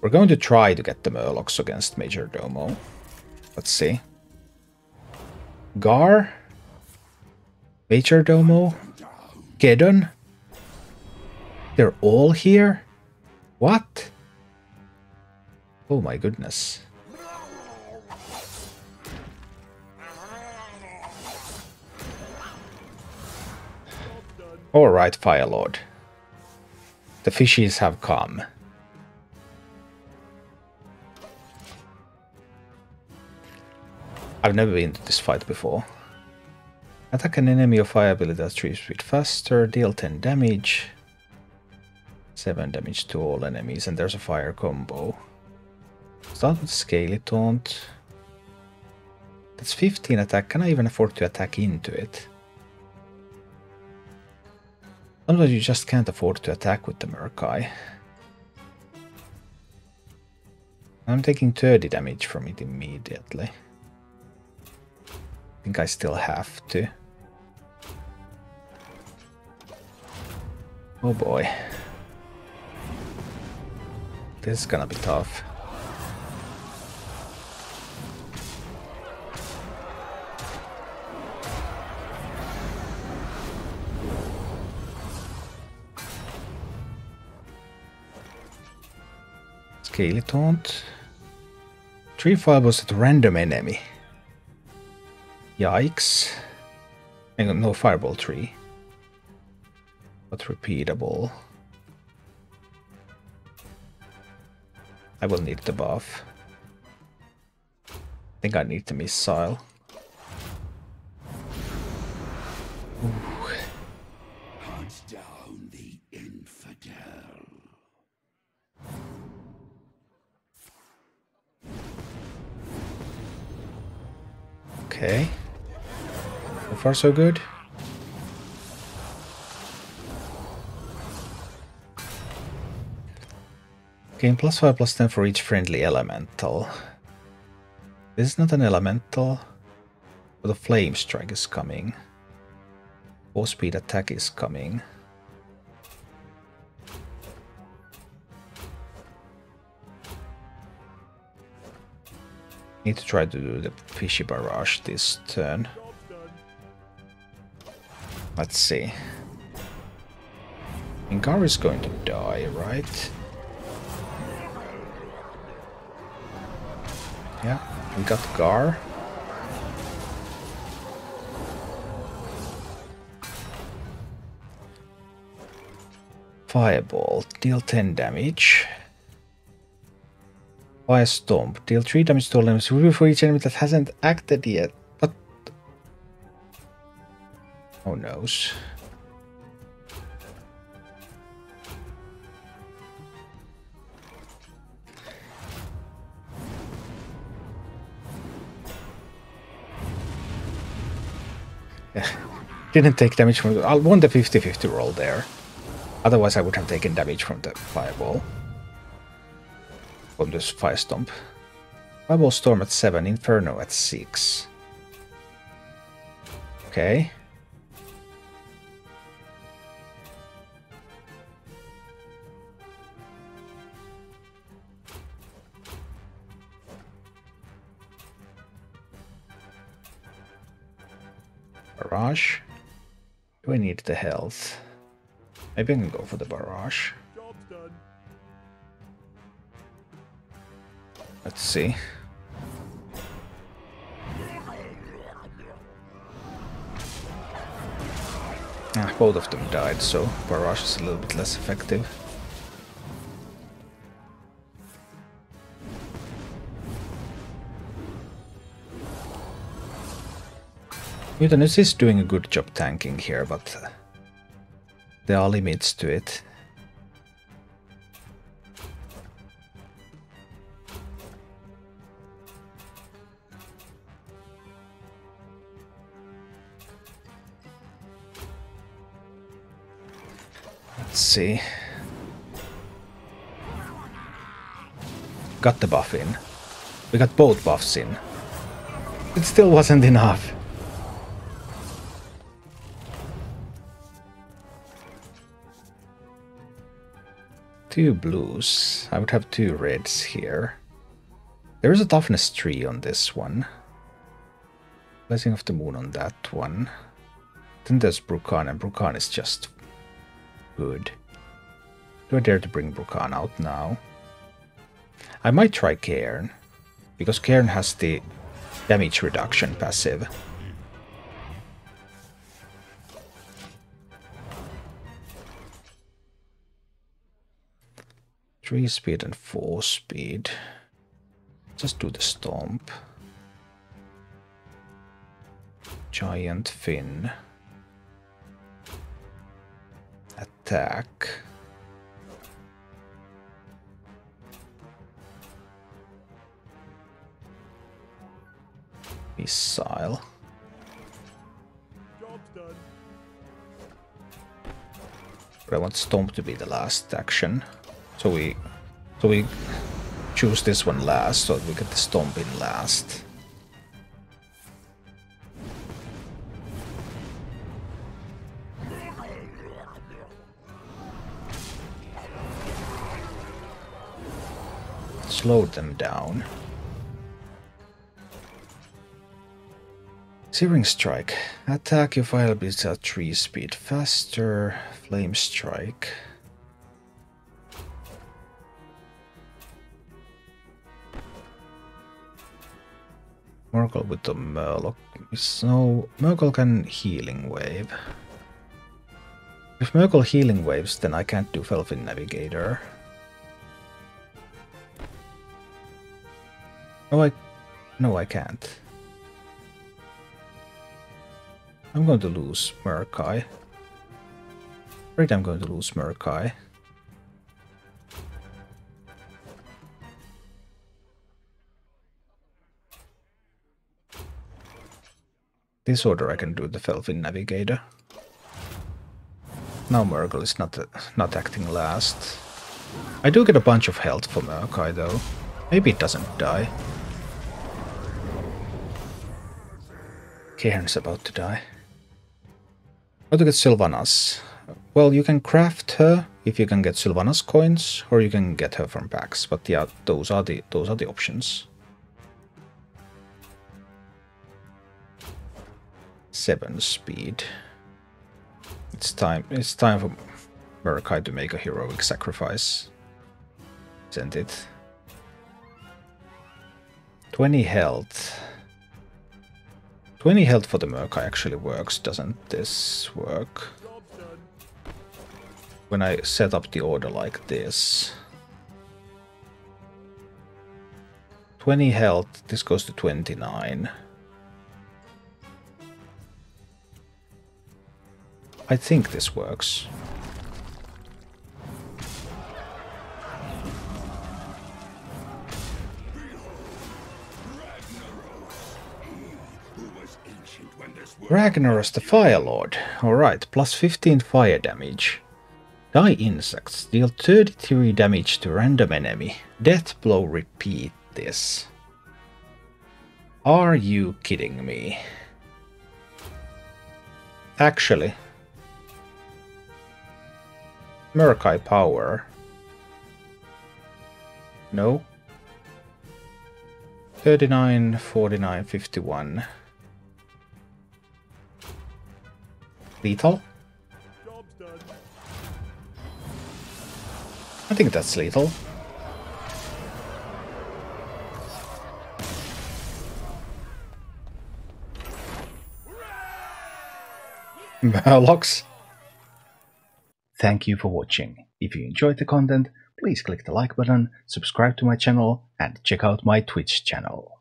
We're going to try to get the Murlocs against Majordomo. Let's see. Garr? Major Domo? Geddon? They're all here? What? Oh my goodness. Alright, Firelord. The fishies have come. I've never been to this fight before. Attack an enemy of fire ability at 3 speed faster, deal 10 damage. 7 damage to all enemies, and there's a fire combo. Start with Scaly Taunt. That's 15 attack. Can I even afford to attack into it? Sometimes you just can't afford to attack with the Murk-Eye. I'm taking 30 damage from it immediately. I think I still have to. Oh boy. This is gonna be tough. Scaly Taunt. Three fireballs at random enemy. Yikes. Hang on, no fireball tree. But repeatable. I will need the buff. I think I need the missile. Ooh. down the infidel. Okay. So far so good. Gain plus 5 plus 10 for each friendly elemental. This is not an elemental, but a flame strike is coming. 4 speed attack is coming. Need to try to do the fishy barrage this turn. Let's see. Ingar is going to die, right? Yeah, we got Garr. Fireball, deal 10 damage. Fire Stomp, deal 3 damage to all enemies for each enemy that hasn't acted yet. Oh knows. Didn't take damage from... I won the 50-50 roll there. Otherwise I would have taken damage from the fireball. From this fire stomp. Fireball storm at 7, Inferno at 6. Okay. Barrage. Do I need the health? Maybe I can go for the barrage. Let's see. Ah, both of them died, so barrage is a little bit less effective. Mutanus is doing a good job tanking here, but uh, there are limits to it. Let's see. Got the buff in. We got both buffs in. It still wasn't enough. Two blues. I would have two reds here. There is a toughness tree on this one. Blessing of the Moon on that one. Then there's Brukan, and Brukan is just good. Do I dare to bring Brukan out now? I might try Cairn, because Cairn has the damage reduction passive. Three speed and four speed. Just do the stomp. Giant fin. Attack. Missile. But I want Stomp to be the last action. So we so we choose this one last so we get the stomp in last. Slow them down. Searing Strike. Attack your fire beats at 3 speed faster. Flame Strike. Murkle with the Murloc. So Murkle can Healing Wave. If Murkle Healing Waves, then I can't do Felfin Navigator. Oh, I... No, I can't. I'm going to lose Murk-Eye. Right, I'm going to lose Murk-Eye. This order I can do the Felfin Navigator. Now Murkle is not uh, not acting last. I do get a bunch of health for Murk-Eye though. Maybe it doesn't die. Cairn's about to die. How to get Sylvanas? Well, you can craft her if you can get Sylvanas coins, or you can get her from packs. But yeah, those are the those are the options. 7 speed. It's time it's time for Murk-Eye to make a heroic sacrifice. Isn't it? 20 health. 20 health for the Murk-Eye actually works, doesn't this work? When I set up the order like this. 20 health, this goes to 29. I think this works. Ragnaros the Fire Lord. Alright, plus 15 fire damage. Die insects. Deal 33 damage to random enemy. Death blow repeat this. Are you kidding me? Actually, Murk-Eye power. No. 39, 49, 51. Lethal? I think that's lethal. Murlocs. Thank you for watching. If you enjoyed the content, please click the like button, subscribe to my channel, and check out my Twitch channel.